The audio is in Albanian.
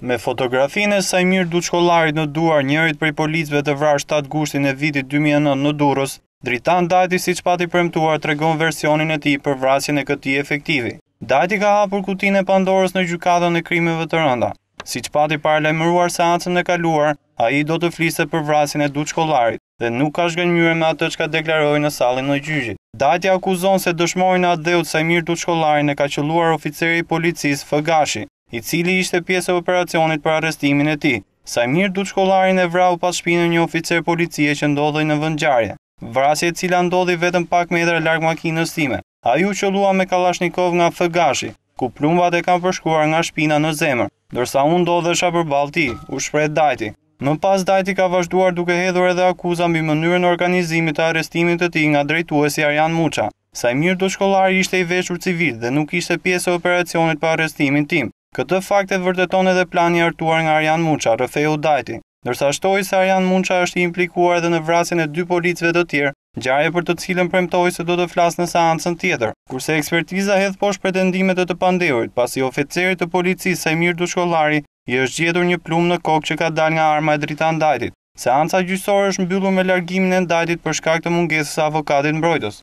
Me fotografinë e Saimir Duçkollarit në duar, njërit prej policëve të vrarë 7 gushtin e vitit 2009 në Durrës, Dritan Dajti siç pati premtuar tregon versionin e tij për vrasjen e këtij efektivi. Dajti ka hapur kutinë e Pandorës në Gjykatën e Krimeve të Rënda. Siç pati paralajmëruar seancën e kaluar, ai do të fliste për vrasjen e Duçkollarit. dhe nuk ka zhgënjyer me atë çka deklaroi në sallën e gjyqit. Dajti akuzon se dëshmorin e atdheut Saimir Duçkollarin e ka qëlluar oficeri i policisë F. Gashi, i cili ishte pjesë e operacionit për arrestimin e tij. Saimir Duçkollarin e vrau pas shpine një oficer policie që ndodhej në vendngjarje, vrasja e cila ndodhi vetëm pak metra larg makinës time. Ai u qëllua me kallashnikov nga F. Gashi, ku plumbat e kanë përshkuar nga shpina në zemër, ndërsa unë ndodhesha përballë tij, u shpreh Dajti. Më pas Dajti ka vazhduar duke hedhur edhe akuza mbi mënyrën e organizimit të arrestimit të tij nga drejtuesi Arjan Muça. Saimir Duçkollari ishte i veshur civil dhe nuk ishte pjesë e operacionit për arrestimin tim. Këtë fakt e vërteton edhe plani i hartuar nga Arjan Muça, rrëfeu Dajti. ndërsa shtoi se Arjan Muça është i implikuar edhe në vrasjen e dy policëve të tjerë, ngjarje për të cilën premtoi se do të flasë në seancën tjetër. Kurse ekspertiza hedh poshtë pretendimet e të pandehurit, pasi oficerit të policisë Saimir Duçkollari i është gjetur një plumb në kokë që ka dalë nga arma e Dritan Dajtit. Seanca gjyqësore është mbyllur me largimin e Dajtit për shkak të mungesës së avokatit mbrojtës.